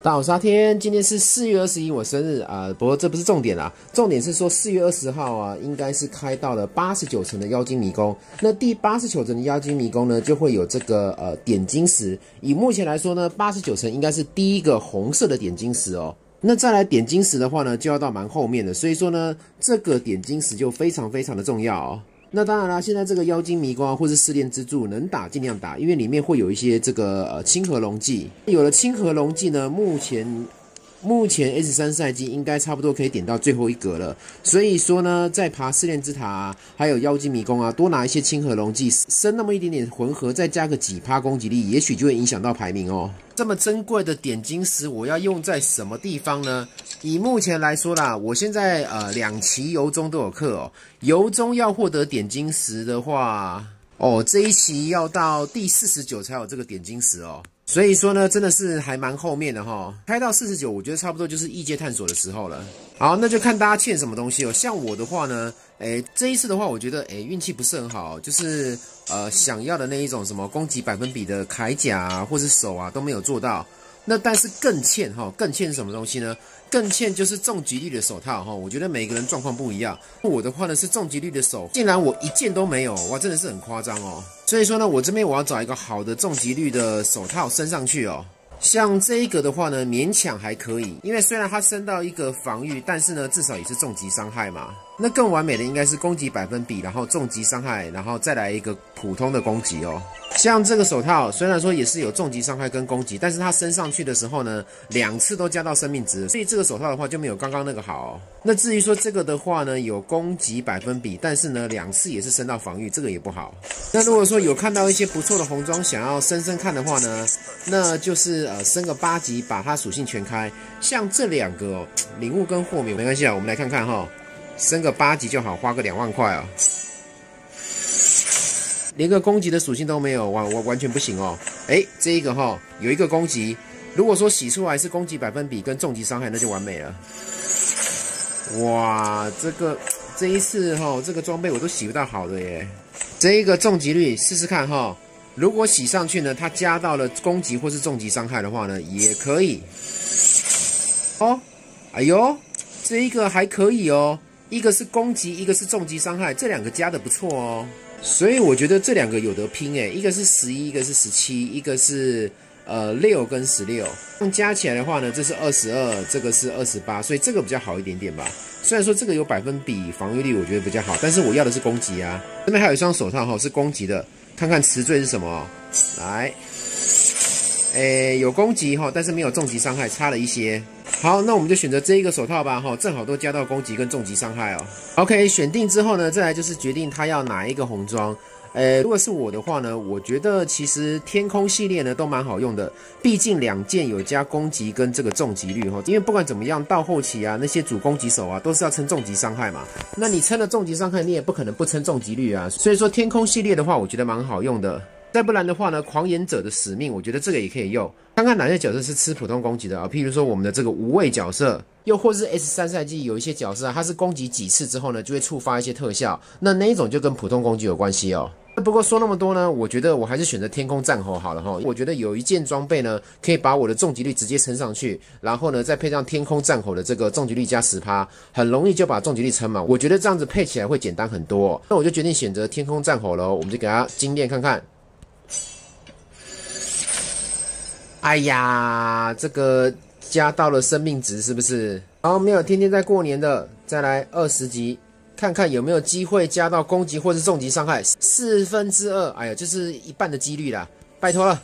大家好，我是阿天，今天是四月二十一，我生日啊、不过这不是重点啦，重点是说四月二十号啊，应该是开到了八十九层的妖精迷宫。那第八十九层的妖精迷宫呢，就会有这个呃点金石。以目前来说呢，八十九层应该是第一个红色的点金石哦。那再来点金石的话呢，就要到蛮后面的，所以说呢，这个点金石就非常非常的重要哦。那当然啦，现在这个妖精迷宫啊，或是试炼之柱，能打尽量打，因为里面会有一些这个呃清河龙技。有了清河龙技呢，目前目前 S 三赛季应该差不多可以点到最后一格了。所以说呢，在爬试炼之塔、啊，还有妖精迷宫啊，多拿一些清河龙技，升那么一点点魂核，再加个几趴攻击力，也许就会影响到排名哦。这么珍贵的点金石，我要用在什么地方呢？以目前来说啦，我现在呃两期游中都有课哦。游中要获得点金石的话，哦这一期要到第四十九才有这个点金石哦。所以说呢，真的是还蛮后面的哈、开到四十九，我觉得差不多就是异界探索的时候了。好，那就看大家欠什么东西哦。像我的话呢，诶，这一次的话，我觉得诶运气不是很好，就是呃想要的那一种什么攻击百分比的铠甲啊，或是手啊都没有做到。那但是更欠哈，更欠是什么东西呢？更欠就是重疾率的手套哈。我觉得每个人状况不一样。我的话呢是重疾率的手，竟然我一件都没有，哇，真的是很夸张哦。所以说呢，我这边我要找一个好的重疾率的手套升上去哦。像这一个的话呢，勉强还可以，因为虽然它升到一个防御，但是呢，至少也是重击伤害嘛。那更完美的应该是攻击百分比，然后重击伤害，然后再来一个普通的攻击哦。像这个手套，虽然说也是有重击伤害跟攻击，但是它升上去的时候呢，两次都加到生命值，所以这个手套的话就没有刚刚那个好、那至于说这个的话呢，有攻击百分比，但是呢两次也是升到防御，这个也不好。那如果说有看到一些不错的红装，想要升升看的话呢，那就是呃升个八级，把它属性全开。像这两个、哦、领悟跟豁免没关系啊，我们来看看哈、升个八级就好，花个两万块啊。连个攻击的属性都没有，完完完全不行哦。哎，这一个哈、有一个攻击，如果说洗出来是攻击百分比跟重击伤害，那就完美了。哇，这个这一次哈、这个装备我都洗不到好的耶。这一个重击率试试看哈、如果洗上去呢，它加到了攻击或是重击伤害的话呢，也可以。哦，哎呦，这一个还可以哦，一个是攻击，一个是重击伤害，这两个加的不错哦。所以我觉得这两个有得拼诶，一个是十一，一个是十七，一个是呃六跟十六，加起来的话呢，这是二十二，这个是二十八，所以这个比较好一点点吧。虽然说这个有百分比防御力，我觉得比较好，但是我要的是攻击啊。这边还有一双手套哈，是攻击的，看看词缀是什么。来，诶，有攻击哈，但是没有重击伤害，差了一些。好，那我们就选择这一个手套吧，哈，正好都加到攻击跟重击伤害哦。OK，选定之后呢，再来就是决定他要哪一个红装。呃，如果是我的话呢，我觉得其实天空系列呢都蛮好用的，毕竟两件有加攻击跟这个重击率哈。因为不管怎么样，到后期啊，那些主攻击手啊都是要撑重击伤害嘛。那你撑了重击伤害，你也不可能不撑重击率啊。所以说天空系列的话，我觉得蛮好用的。再不然的话呢，狂野者的使命，我觉得这个也可以用。看看哪些角色是吃普通攻击的啊？譬如说我们的这个无畏角色，又或是 S 三赛季有一些角色啊，它是攻击几次之后呢，就会触发一些特效，那那一种就跟普通攻击有关系哦。不过说那么多呢，我觉得我还是选择天空战吼好了哈。我觉得有一件装备呢，可以把我的重击率直接撑上去，然后呢再配上天空战吼的这个重击率加十趴，很容易就把重击率撑满。我觉得这样子配起来会简单很多、那我就决定选择天空战吼喽，我们就给它精炼看看。哎呀，这个加到了生命值是不是？好，没有天天在过年的，再来二十级，看看有没有机会加到攻击或是重击伤害，四分之二，哎呀，就是一半的几率啦，拜托了。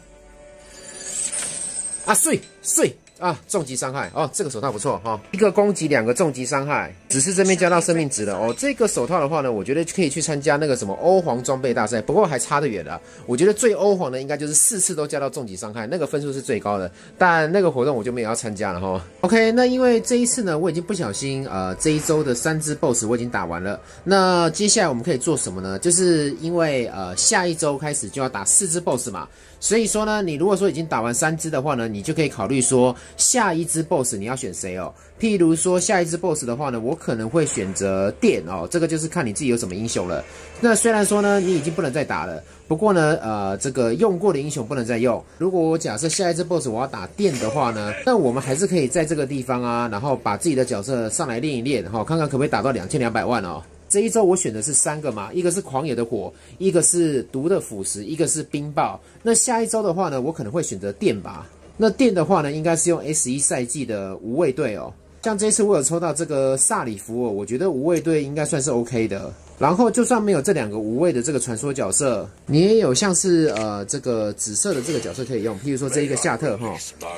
啊，碎碎啊，重击伤害哦，这个手套不错哈、一个攻击，两个重击伤害，只是这边加到生命值了哦。这个手套的话呢，我觉得可以去参加那个什么欧皇装备大赛，不过还差得远了。我觉得最欧皇的应该就是四次都加到重击伤害，那个分数是最高的。但那个活动我就没有要参加了哈。OK，那因为这一次呢，我已经不小心呃这一周的三只 BOSS 我已经打完了。那接下来我们可以做什么呢？就是因为呃下一周开始就要打四只 BOSS 嘛。所以说呢，你如果说已经打完三只的话呢，你就可以考虑说下一只 BOSS 你要选谁哦。譬如说下一只 BOSS 的话呢，我可能会选择电哦，这个就是看你自己有什么英雄了。那虽然说呢，你已经不能再打了，不过呢，呃，这个用过的英雄不能再用。如果我假设下一只 BOSS 我要打电的话呢，那我们还是可以在这个地方啊，然后把自己的角色上来练一练哈，看看可不可以打到两千两百万哦。这一周我选的是三个嘛，一个是狂野的火，一个是毒的腐蚀，一个是冰爆。那下一周的话呢，我可能会选择电吧。那电的话呢，应该是用 S 一赛季的无畏队哦。像这次我有抽到这个萨里弗哦，我觉得无畏队应该算是 OK 的。然后就算没有这两个无畏的这个传说角色，你也有像是呃这个紫色的这个角色可以用，譬如说这一个夏特哈，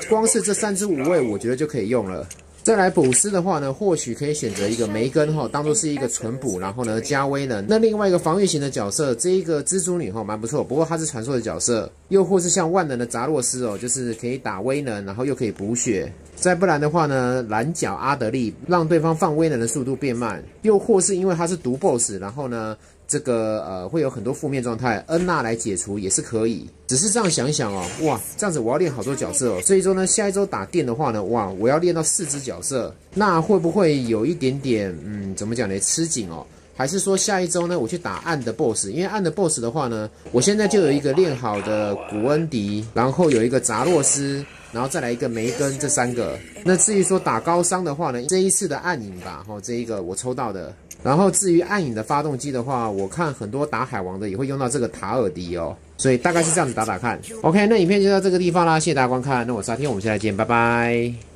光是这三只无畏，我觉得就可以用了。再来补师的话呢，或许可以选择一个梅根哈，当做是一个纯补，然后呢加威能。那另外一个防御型的角色，这一个蜘蛛女哈蛮不错，不过她是传说的角色。又或是像万能的扎洛斯哦，就是可以打威能，然后又可以补血。再不然的话呢，蓝角阿德利让对方放威能的速度变慢。又或是因为他是毒 BOSS，然后呢。这个呃会有很多负面状态，恩娜来解除也是可以。只是这样想一想哦，哇，这样子我要练好多角色哦。所以说呢，下一周打电的话呢，哇，我要练到四只角色，那会不会有一点点嗯，怎么讲呢？吃紧哦？还是说下一周呢，我去打暗的 BOSS？因为暗的 BOSS 的话呢，我现在就有一个练好的古恩迪，然后有一个扎洛斯，然后再来一个梅根，这三个。那至于说打高伤的话呢，这一次的暗影吧，哈，这一个我抽到的。然后至于暗影的发动机的话，我看很多打海王的也会用到这个塔尔迪哦，所以大概是这样子打打看。OK，那影片就到这个地方啦，谢谢大家观看，那我是阿天，我们下次见，拜拜。